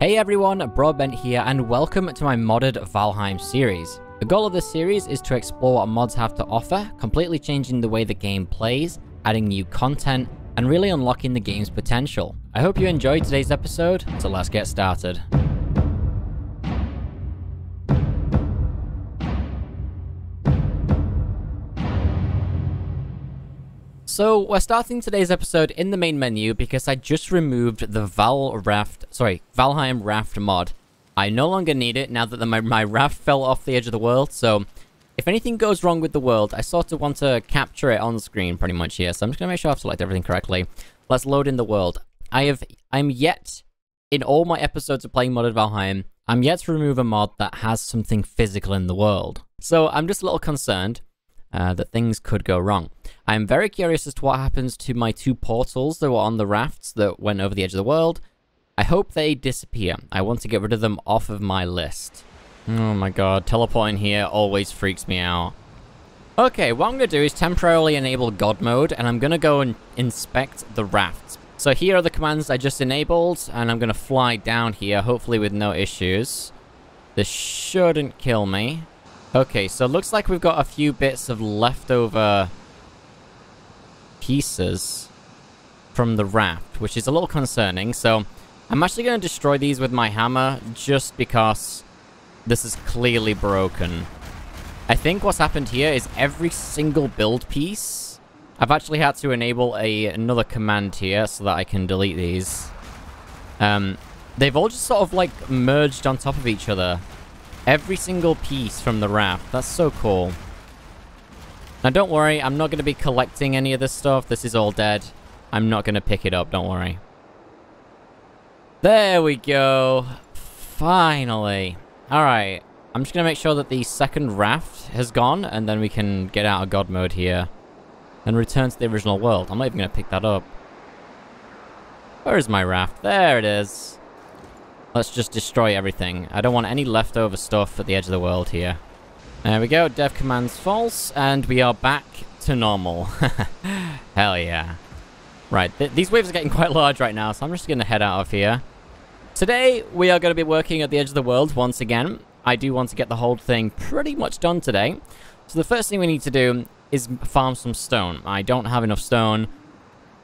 Hey everyone, Broadbent here, and welcome to my modded Valheim series. The goal of this series is to explore what mods have to offer, completely changing the way the game plays, adding new content, and really unlocking the game's potential. I hope you enjoyed today's episode, so let's get started. So we're starting today's episode in the main menu because I just removed the Val Raft, sorry, Valheim Raft mod. I no longer need it now that the, my, my raft fell off the edge of the world, so if anything goes wrong with the world, I sort of want to capture it on screen pretty much here, so I'm just going to make sure I've selected everything correctly. Let's load in the world. I have, I'm yet, in all my episodes of playing modded Valheim, I'm yet to remove a mod that has something physical in the world. So I'm just a little concerned uh, that things could go wrong. I'm very curious as to what happens to my two portals that were on the rafts that went over the edge of the world. I hope they disappear. I want to get rid of them off of my list. Oh my god, teleporting here always freaks me out. Okay, what I'm going to do is temporarily enable God mode, and I'm going to go and inspect the rafts. So here are the commands I just enabled, and I'm going to fly down here, hopefully with no issues. This shouldn't kill me. Okay, so it looks like we've got a few bits of leftover pieces from the raft, which is a little concerning. So I'm actually going to destroy these with my hammer just because this is clearly broken. I think what's happened here is every single build piece... I've actually had to enable a another command here so that I can delete these. Um, they've all just sort of like merged on top of each other. Every single piece from the raft. That's so cool. Now don't worry, I'm not going to be collecting any of this stuff. This is all dead. I'm not going to pick it up, don't worry. There we go. Finally. Alright. I'm just going to make sure that the second raft has gone, and then we can get out of God mode here. And return to the original world. I'm not even going to pick that up. Where is my raft? There it is. Let's just destroy everything. I don't want any leftover stuff at the edge of the world here. There we go, dev command's false, and we are back to normal. Hell yeah. Right, th these waves are getting quite large right now, so I'm just going to head out of here. Today, we are going to be working at the edge of the world once again. I do want to get the whole thing pretty much done today. So the first thing we need to do is farm some stone. I don't have enough stone.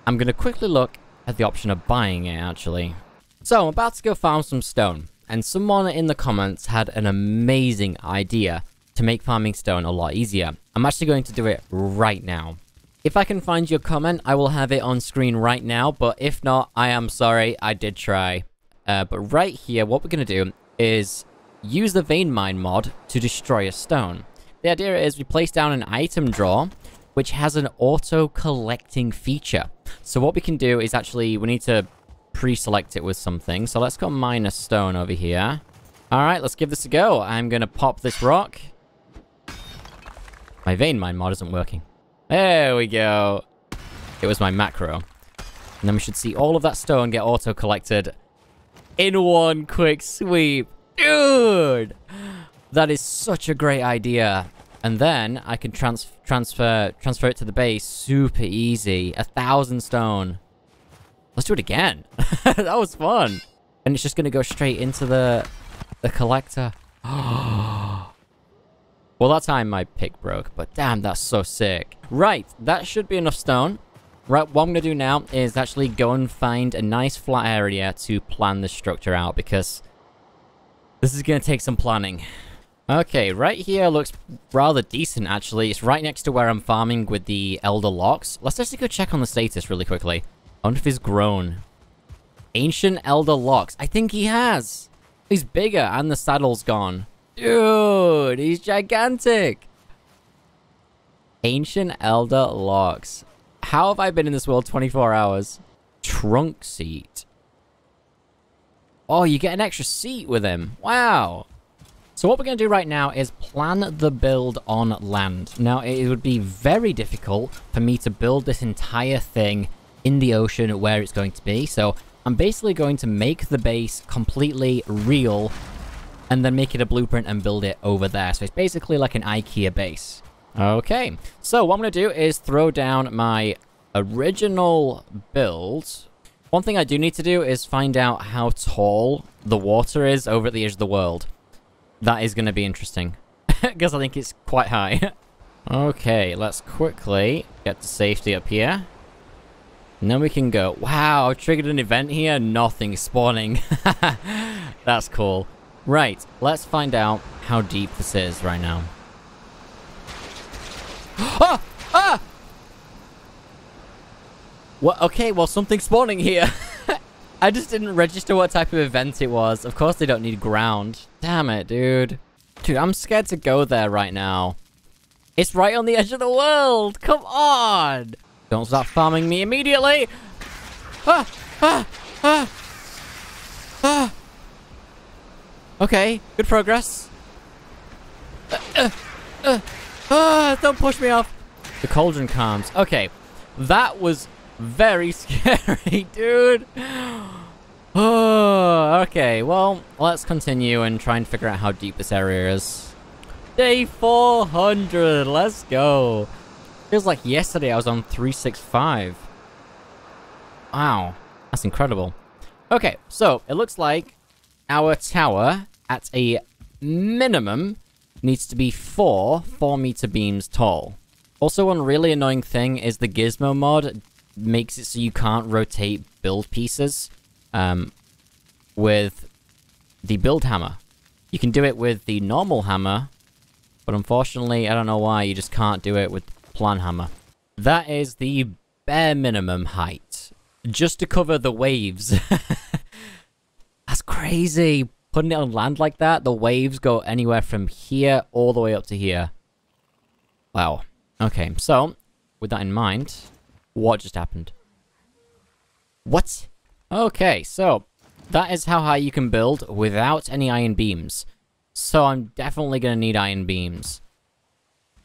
I'm going to quickly look at the option of buying it, actually. So, I'm about to go farm some stone, and someone in the comments had an amazing idea to make farming stone a lot easier. I'm actually going to do it right now. If I can find your comment, I will have it on screen right now, but if not, I am sorry, I did try. Uh, but right here, what we're going to do is use the vein mine mod to destroy a stone. The idea is we place down an item drawer, which has an auto-collecting feature. So what we can do is actually, we need to pre-select it with something. So let's go mine a stone over here. All right, let's give this a go. I'm going to pop this rock. My vein mine mod isn't working. There we go. It was my macro. And then we should see all of that stone get auto-collected in one quick sweep. Dude! That is such a great idea. And then I can trans transfer transfer it to the base super easy. A thousand stone. Let's do it again. that was fun. And it's just going to go straight into the the collector. Oh, well, that time my pick broke, but damn, that's so sick. Right, that should be enough stone. Right, what I'm going to do now is actually go and find a nice flat area to plan the structure out, because this is going to take some planning. Okay, right here looks rather decent, actually. It's right next to where I'm farming with the Elder Lox. Let's actually go check on the status really quickly. I wonder if he's grown. Ancient Elder Lox. I think he has. He's bigger and the saddle's gone. Dude, he's gigantic. Ancient Elder Lox. How have I been in this world 24 hours? Trunk seat. Oh, you get an extra seat with him. Wow. So what we're going to do right now is plan the build on land. Now, it would be very difficult for me to build this entire thing in the ocean where it's going to be. So I'm basically going to make the base completely real and then make it a blueprint and build it over there. So it's basically like an Ikea base. Okay, so what I'm going to do is throw down my original build. One thing I do need to do is find out how tall the water is over at the edge of the world. That is going to be interesting. Because I think it's quite high. okay, let's quickly get to safety up here. And then we can go. Wow, I've triggered an event here. Nothing spawning. That's cool. Right, let's find out how deep this is right now. ah! Ah! What? Okay, well, something's spawning here. I just didn't register what type of event it was. Of course they don't need ground. Damn it, dude. Dude, I'm scared to go there right now. It's right on the edge of the world. Come on. Don't stop farming me immediately. Ah, ah, ah, ah. Okay, good progress. Uh, uh, uh, ah, don't push me off. The cauldron calms. Okay, that was very scary, dude. Oh, okay. Well, let's continue and try and figure out how deep this area is. Day 400. Let's go. Feels like yesterday I was on 365. Wow. That's incredible. Okay, so it looks like our tower at a minimum needs to be four 4 meter beams tall. Also, one really annoying thing is the gizmo mod makes it so you can't rotate build pieces um, with the build hammer. You can do it with the normal hammer, but unfortunately, I don't know why, you just can't do it with plan hammer. That is the bare minimum height, just to cover the waves. That's crazy. Putting it on land like that, the waves go anywhere from here all the way up to here. Wow. Okay, so, with that in mind, what just happened? What? Okay, so that is how high you can build without any iron beams. So I'm definitely going to need iron beams.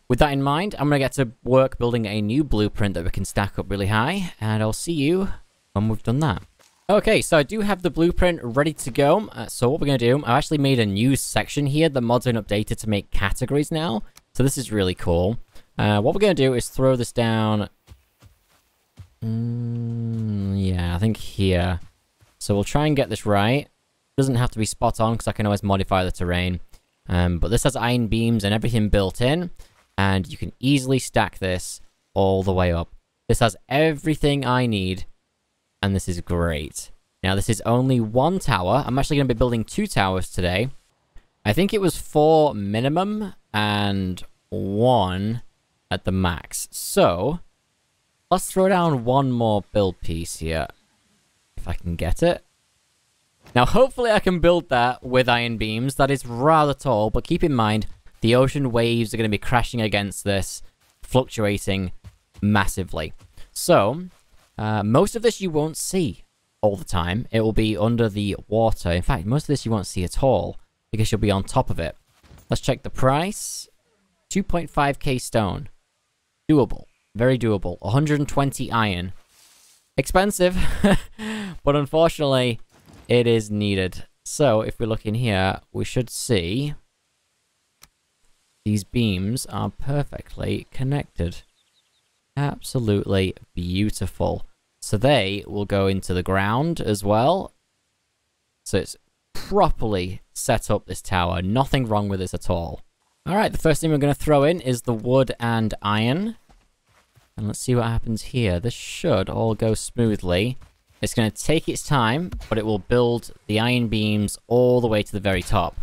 With that in mind, I'm going to get to work building a new blueprint that we can stack up really high, and I'll see you when we've done that. Okay, so I do have the blueprint ready to go. Uh, so what we're going to do, I've actually made a new section here. The mod's been updated to make categories now. So this is really cool. Uh, what we're going to do is throw this down Mm, yeah, I think here. So we'll try and get this right. Doesn't have to be spot on because I can always modify the terrain. Um, but this has iron beams and everything built in. And you can easily stack this all the way up. This has everything I need. And this is great. Now, this is only one tower. I'm actually going to be building two towers today. I think it was four minimum and one at the max. So, Let's throw down one more build piece here. If I can get it. Now, hopefully I can build that with iron beams. That is rather tall, but keep in mind, the ocean waves are going to be crashing against this, fluctuating massively. So, uh, most of this you won't see all the time. It will be under the water. In fact, most of this you won't see at all, because you'll be on top of it. Let's check the price. 2.5k stone. Doable. Very doable. 120 iron. Expensive, but unfortunately, it is needed. So, if we look in here, we should see these beams are perfectly connected. Absolutely beautiful. So they will go into the ground as well. So it's properly set up, this tower. Nothing wrong with this at all. Alright, the first thing we're going to throw in is the wood and iron. And let's see what happens here. This should all go smoothly. It's going to take its time, but it will build the iron beams all the way to the very top.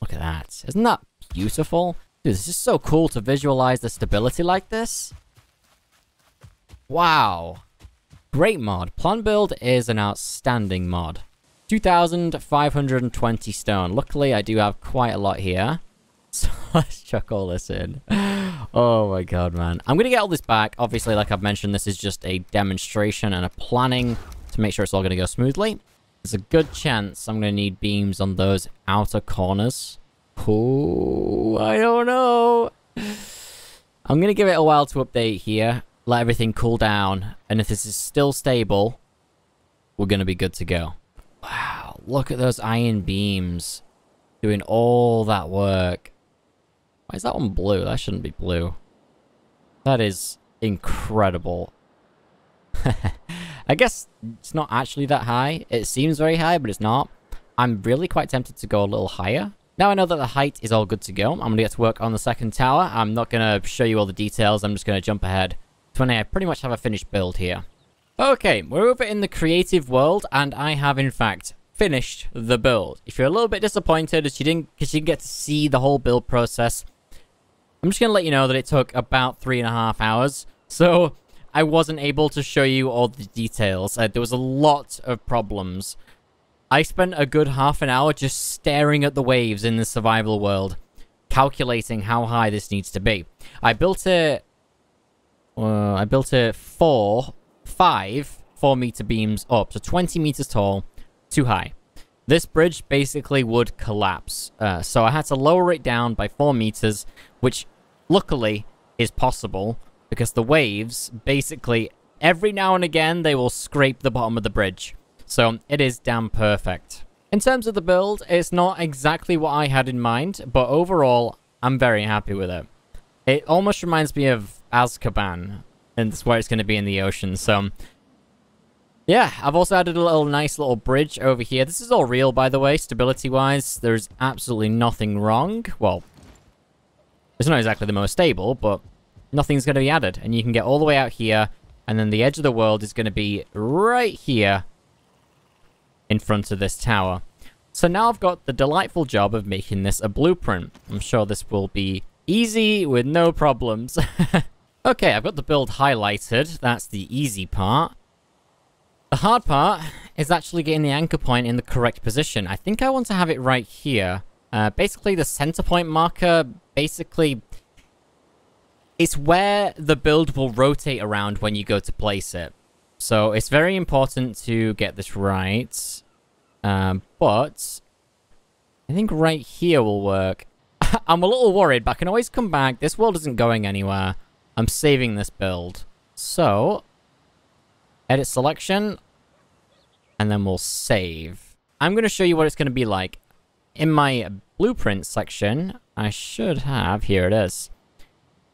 Look at that. Isn't that beautiful? Dude, this is so cool to visualize the stability like this. Wow. Great mod. Plan Build is an outstanding mod. 2,520 stone. Luckily, I do have quite a lot here. So let's chuck all this in. Oh my god, man. I'm gonna get all this back. Obviously, like I've mentioned, this is just a demonstration and a planning to make sure it's all gonna go smoothly. There's a good chance I'm gonna need beams on those outer corners. Oh, I don't know. I'm gonna give it a while to update here. Let everything cool down. And if this is still stable, we're gonna be good to go. Wow, look at those iron beams. Doing all that work. Why is that one blue? That shouldn't be blue. That is incredible. I guess it's not actually that high. It seems very high, but it's not. I'm really quite tempted to go a little higher. Now I know that the height is all good to go. I'm going to get to work on the second tower. I'm not going to show you all the details. I'm just going to jump ahead when I pretty much have a finished build here. Okay, we're over in the creative world, and I have, in fact, finished the build. If you're a little bit disappointed as you didn't, because you didn't get to see the whole build process, I'm just going to let you know that it took about three and a half hours. So I wasn't able to show you all the details. Uh, there was a lot of problems. I spent a good half an hour just staring at the waves in the survival world, calculating how high this needs to be. I built it... Uh, I built it four, five, four meter beams up, so 20 meters tall, too high. This bridge basically would collapse, uh, so I had to lower it down by four meters, which luckily is possible because the waves basically every now and again they will scrape the bottom of the bridge. So it is damn perfect. In terms of the build, it's not exactly what I had in mind, but overall, I'm very happy with it. It almost reminds me of Azkaban, and that's where it's going to be in the ocean, so... Yeah, I've also added a little nice little bridge over here. This is all real, by the way, stability-wise. There's absolutely nothing wrong. Well, it's not exactly the most stable, but nothing's going to be added. And you can get all the way out here, and then the edge of the world is going to be right here in front of this tower. So now I've got the delightful job of making this a blueprint. I'm sure this will be easy with no problems. okay, I've got the build highlighted. That's the easy part. The hard part is actually getting the anchor point in the correct position. I think I want to have it right here. Uh, basically, the center point marker, basically, it's where the build will rotate around when you go to place it. So it's very important to get this right. Um, but I think right here will work. I'm a little worried, but I can always come back. This world isn't going anywhere. I'm saving this build. So, edit selection, and then we'll save. I'm going to show you what it's going to be like. In my blueprint section, I should have, here it is.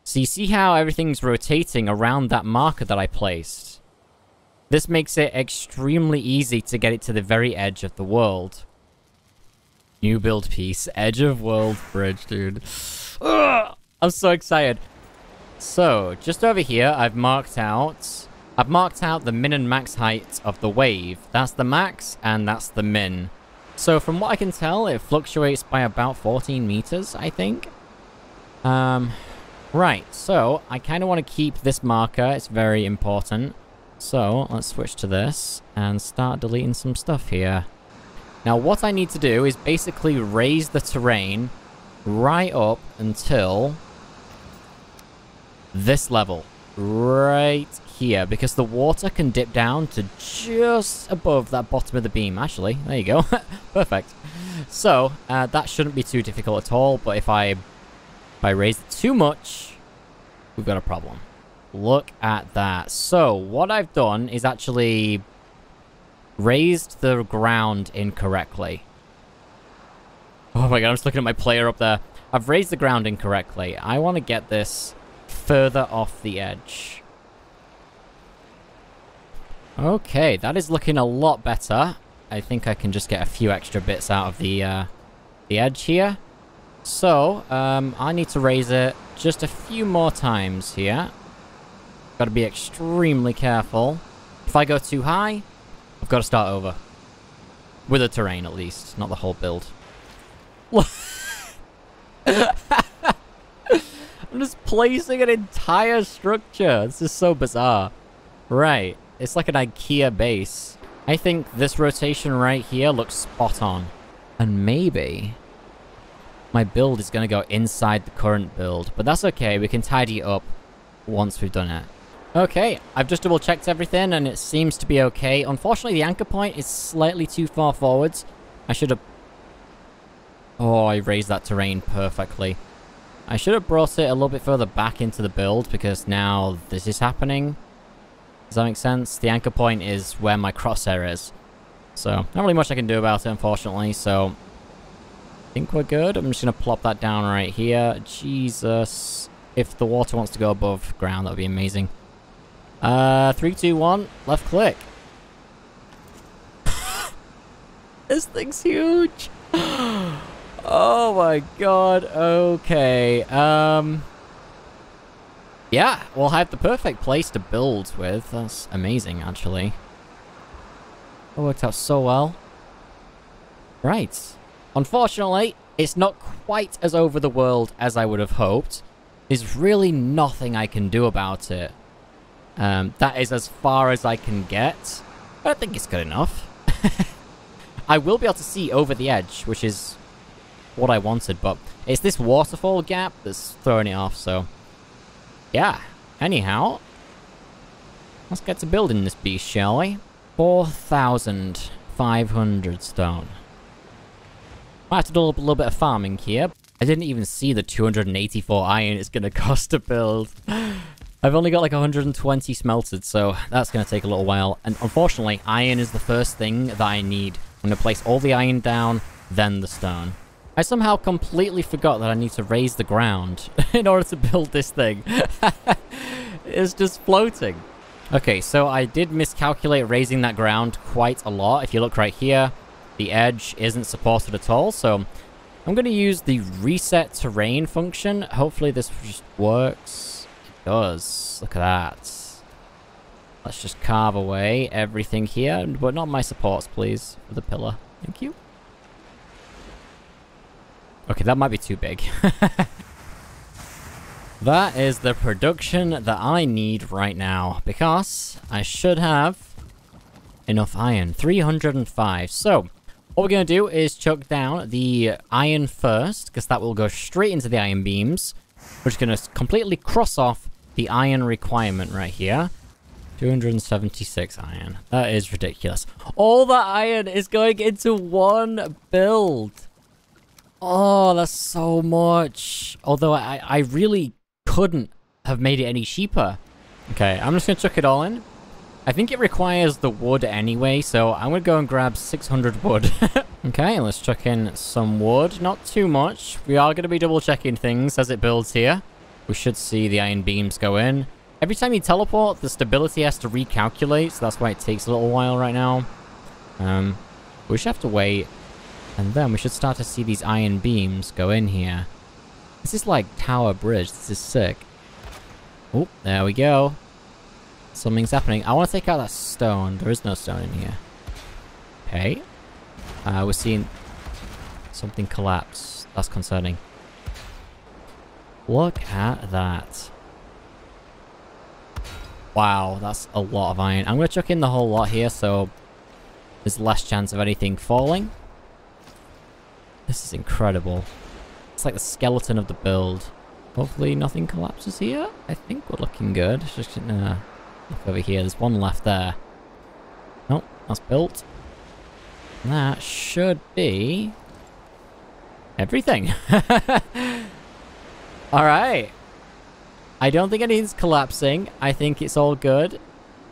So you see how everything's rotating around that marker that I placed? This makes it extremely easy to get it to the very edge of the world. New build piece. Edge of world bridge, dude. Ugh, I'm so excited. So, just over here, I've marked out... I've marked out the min and max height of the wave. That's the max, and that's the min. So, from what I can tell, it fluctuates by about 14 meters, I think. Um, right, so, I kind of want to keep this marker. It's very important. So, let's switch to this and start deleting some stuff here. Now, what I need to do is basically raise the terrain right up until this level. Right here, because the water can dip down to just above that bottom of the beam. Actually, there you go. Perfect. So, uh, that shouldn't be too difficult at all, but if I, if I raise it too much, we've got a problem. Look at that. So, what I've done is actually raised the ground incorrectly. Oh my god, I'm just looking at my player up there. I've raised the ground incorrectly. I want to get this further off the edge. Okay, that is looking a lot better. I think I can just get a few extra bits out of the, uh, the edge here. So, um, I need to raise it just a few more times here. Got to be extremely careful. If I go too high, I've got to start over. With the terrain, at least. Not the whole build. I'm just placing an entire structure. This is so bizarre. Right. It's like an Ikea base. I think this rotation right here looks spot on. And maybe my build is going to go inside the current build. But that's okay. We can tidy it up once we've done it. Okay, I've just double checked everything and it seems to be okay. Unfortunately, the anchor point is slightly too far forwards. I should have... Oh, I raised that terrain perfectly. I should have brought it a little bit further back into the build because now this is happening. Does that make sense? The anchor point is where my crosshair is. So, not really much I can do about it, unfortunately, so... I think we're good. I'm just going to plop that down right here. Jesus. If the water wants to go above ground, that would be amazing. Uh, three, two, one. Left click. this thing's huge. Oh my god. Okay. Um... Yeah, we'll have the perfect place to build with. That's amazing, actually. It worked out so well. Right. Unfortunately, it's not quite as over the world as I would have hoped. There's really nothing I can do about it. Um, that is as far as I can get. I think it's good enough. I will be able to see over the edge, which is what I wanted, but it's this waterfall gap that's throwing it off, so... Yeah, anyhow... Let's get to building this beast, shall we? 4,500 stone. Might have to do a little, bit of farming here. I didn't even see the 284 iron it's going to cost to build. I've only got like 120 smelted, so that's going to take a little while. And unfortunately, iron is the first thing that I need. I'm going to place all the iron down, then the stone. I somehow completely forgot that I need to raise the ground in order to build this thing. it's just floating. Okay, so I did miscalculate raising that ground quite a lot. If you look right here, the edge isn't supported at all, so I'm going to use the reset terrain function. Hopefully this just works. It does. Look at that. Let's just carve away everything here, but not my supports, please, for the pillar. Thank you. Okay, that might be too big. that is the production that I need right now, because I should have enough iron. 305. So, what we're going to do is chuck down the iron first, because that will go straight into the iron beams. We're just going to completely cross off the iron requirement right here. 276 iron. That is ridiculous. All that iron is going into one build. Oh, that's so much. Although I, I really couldn't have made it any cheaper. Okay, I'm just to chuck it all in. I think it requires the wood anyway, so I'm to go and grab 600 wood. okay, let's chuck in some wood. Not too much. We are to be double checking things as it builds here. We should see the iron beams go in. Every time you teleport, the stability has to recalculate, so that's why it takes a little while right now. Um, we should have to wait and then we should start to see these iron beams go in here. This is like Tower Bridge. This is sick. Oh, there we go. Something's happening. I want to take out that stone. There is no stone in here. Okay. Uh, we're seeing something collapse. That's concerning. Look at that. Wow, that's a lot of iron. I'm going to chuck in the whole lot here so there's less chance of anything falling. This is incredible. It's like the skeleton of the build. Hopefully nothing collapses here. I think we're looking good. Just gonna look over here. There's one left there. Nope, that's built. That should be everything. Alright. I don't think anything's collapsing. I think it's all good.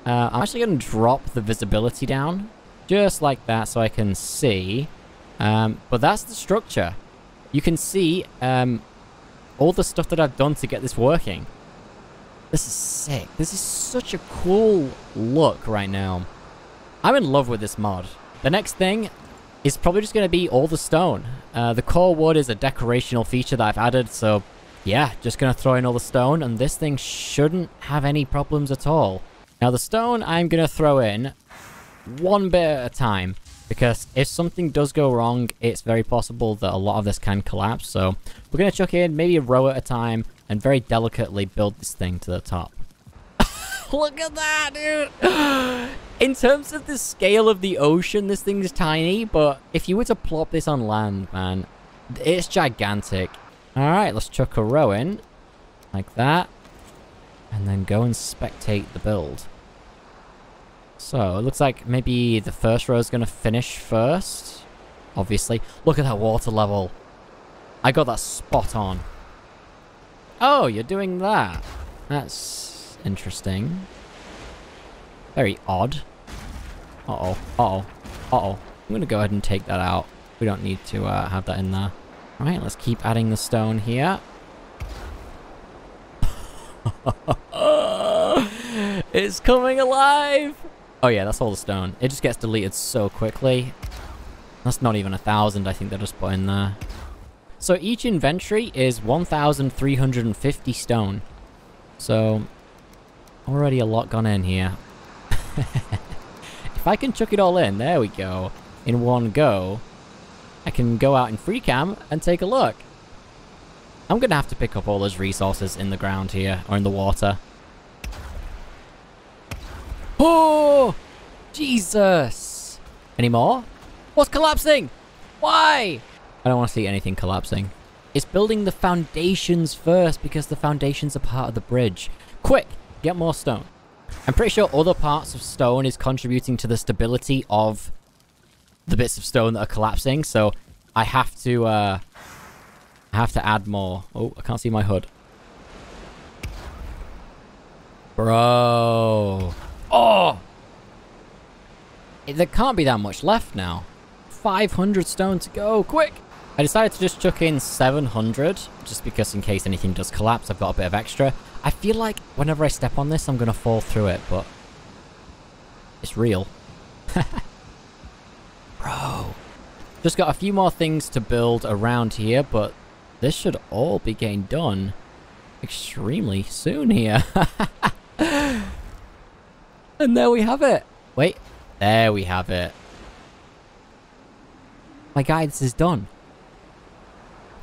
Uh, I'm actually going to drop the visibility down. Just like that so I can see. Um, but that's the structure. You can see um, all the stuff that I've done to get this working. This is sick. This is such a cool look right now. I'm in love with this mod. The next thing is probably just going to be all the stone. Uh, the core wood is a decorational feature that I've added, so yeah, just going to throw in all the stone, and this thing shouldn't have any problems at all. Now the stone I'm going to throw in one bit at a time. Because if something does go wrong, it's very possible that a lot of this can collapse. So we're going to chuck in maybe a row at a time and very delicately build this thing to the top. Look at that, dude! In terms of the scale of the ocean, this thing is tiny, but if you were to plop this on land, man, it's gigantic. Alright, let's chuck a row in, like that, and then go and spectate the build. So, it looks like maybe the first row is going to finish first. Obviously. Look at that water level. I got that spot on. Oh, you're doing that. That's interesting. Very odd. Uh-oh. Uh-oh. Uh-oh. I'm going to go ahead and take that out. We don't need to uh, have that in there. Alright, let's keep adding the stone here. it's coming alive! Oh yeah, that's all the stone. It just gets deleted so quickly. That's not even a thousand, I think they just put in there. So each inventory is 1,350 stone. So, already a lot gone in here. if I can chuck it all in, there we go, in one go, I can go out in free cam and take a look. I'm gonna have to pick up all those resources in the ground here, or in the water. Oh! Jesus! Any more? What's collapsing? Why? I don't want to see anything collapsing. It's building the foundations first because the foundations are part of the bridge. Quick, get more stone. I'm pretty sure other parts of stone is contributing to the stability of the bits of stone that are collapsing, so I have to, uh, I have to add more. Oh, I can't see my hood. Bro. Oh! There can't be that much left now. 500 stone to go. Quick! I decided to just chuck in 700, just because in case anything does collapse, I've got a bit of extra. I feel like whenever I step on this, I'm going to fall through it, but it's real. Bro. Just got a few more things to build around here, but this should all be getting done extremely soon here. and there we have it. Wait, there we have it. My guidance is done.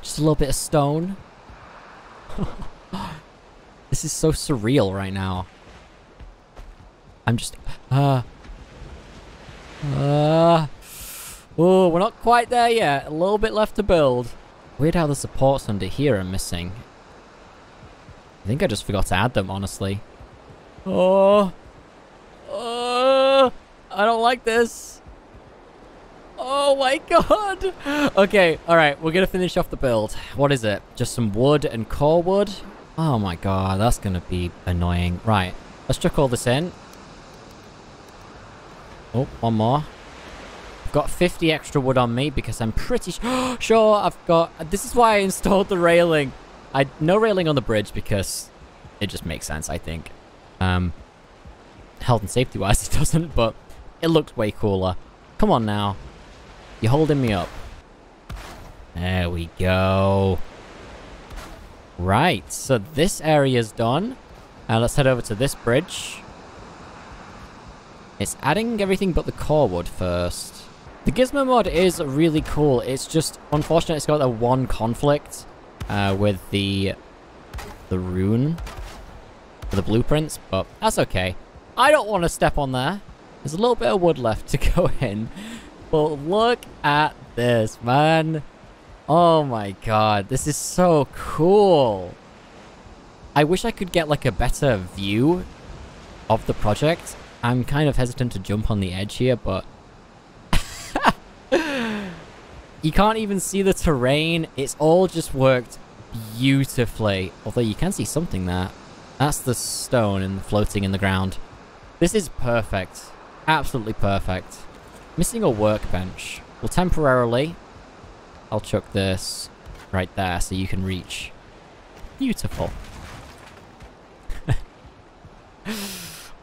Just a little bit of stone. this is so surreal right now. I'm just... Uh... Uh... Oh, we're not quite there yet. A little bit left to build. Weird how the supports under here are missing. I think I just forgot to add them, honestly. Oh... Oh... I don't like this. Oh my god! Okay, alright, we're gonna finish off the build. What is it? Just some wood and core wood? Oh my god, that's gonna be annoying. Right, let's chuck all this in. Oh, one more. I've got 50 extra wood on me because I'm pretty sure I've got... This is why I installed the railing. I No railing on the bridge because it just makes sense, I think. Um, health and safety wise it doesn't, but it looks way cooler. Come on now. You're holding me up. There we go. Right, so this area's done. Uh, let's head over to this bridge. It's adding everything but the core wood first. The Gizmo mod is really cool. It's just unfortunate it's got a one conflict uh, with the the rune, the blueprints, but that's okay. I don't want to step on there. There's a little bit of wood left to go in. But look at this, man. Oh my god, this is so cool. I wish I could get like a better view of the project. I'm kind of hesitant to jump on the edge here, but... you can't even see the terrain. It's all just worked beautifully. Although you can see something there. That's the stone and floating in the ground. This is perfect. Absolutely perfect. Missing a workbench. Well, temporarily, I'll chuck this right there so you can reach. Beautiful.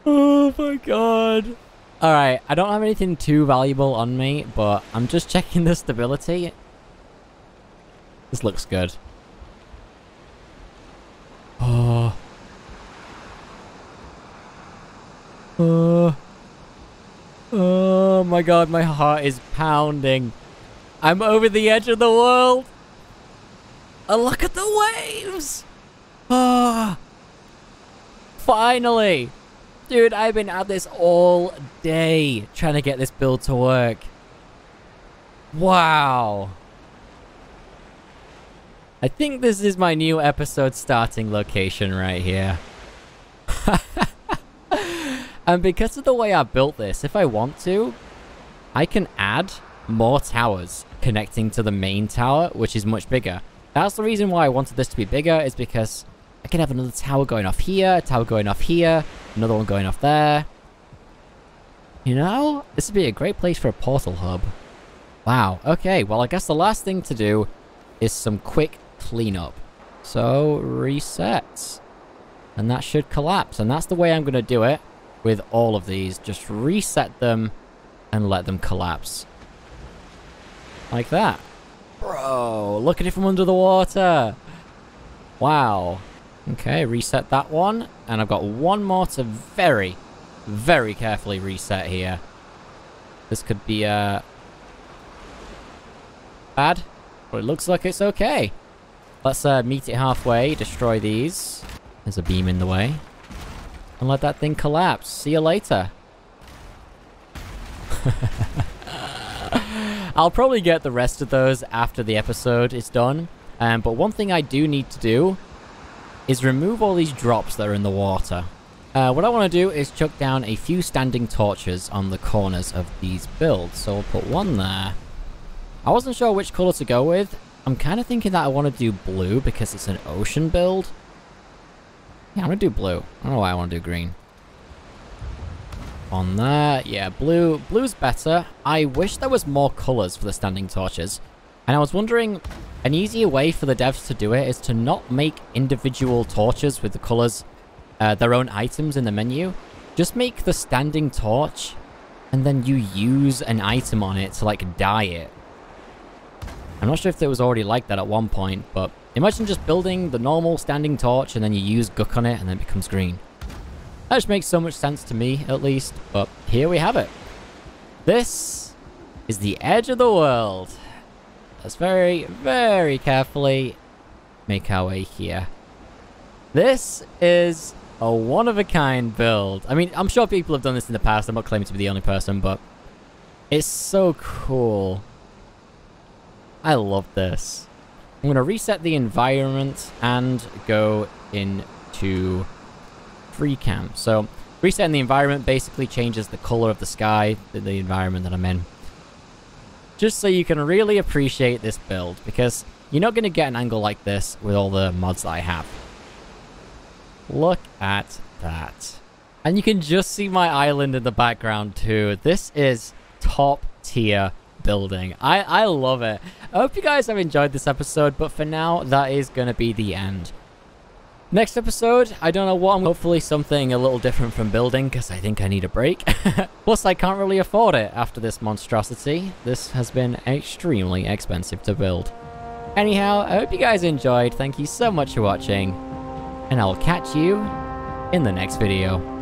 oh my god. Alright, I don't have anything too valuable on me, but I'm just checking the stability. This looks good. Oh. Oh. Oh my god, my heart is pounding. I'm over the edge of the world. Oh, look at the waves. Ah. Oh. Finally. Dude, I've been at this all day trying to get this build to work. Wow. I think this is my new episode starting location right here. And because of the way I built this, if I want to, I can add more towers connecting to the main tower, which is much bigger. That's the reason why I wanted this to be bigger, is because I can have another tower going off here, a tower going off here, another one going off there. You know, this would be a great place for a portal hub. Wow, okay, well I guess the last thing to do is some quick cleanup. So, reset. And that should collapse, and that's the way I'm going to do it with all of these. Just reset them and let them collapse. Like that. Bro, look at it from under the water. Wow. Okay, reset that one. And I've got one more to very, very carefully reset here. This could be, uh... Bad. But it looks like it's okay. Let's uh, meet it halfway, destroy these. There's a beam in the way. And let that thing collapse. See you later. I'll probably get the rest of those after the episode is done. Um, but one thing I do need to do is remove all these drops that are in the water. Uh, what I want to do is chuck down a few standing torches on the corners of these builds. So I'll put one there. I wasn't sure which colour to go with. I'm kind of thinking that I want to do blue because it's an ocean build. Yeah, I'm to do blue. I don't know why I want to do green. On there. Yeah, blue. Blue's better. I wish there was more colours for the standing torches. And I was wondering, an easier way for the devs to do it is to not make individual torches with the colours, uh, their own items in the menu. Just make the standing torch, and then you use an item on it to, like, dye it. I'm not sure if it was already like that at one point, but imagine just building the normal standing torch and then you use Guck on it and then it becomes green. That just makes so much sense to me, at least, but here we have it. This is the edge of the world. Let's very, very carefully make our way here. This is a one-of-a-kind build. I mean, I'm sure people have done this in the past. I'm not claiming to be the only person, but it's so cool. I love this. I'm going to reset the environment and go into free cam. So, resetting the environment basically changes the color of the sky, the, the environment that I'm in just so you can really appreciate this build, because you're not going to get an angle like this with all the mods that I have. Look at that. And you can just see my island in the background too. This is top tier building. I, I love it. I hope you guys have enjoyed this episode, but for now, that is going to be the end. Next episode, I don't know what, I'm hopefully something a little different from building, because I think I need a break. Plus, I can't really afford it after this monstrosity. This has been extremely expensive to build. Anyhow, I hope you guys enjoyed, thank you so much for watching, and I will catch you in the next video.